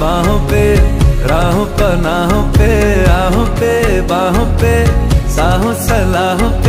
बाहों पे राहों पर नाहों पे आहों पे बाहों पे साहों सलाहों पे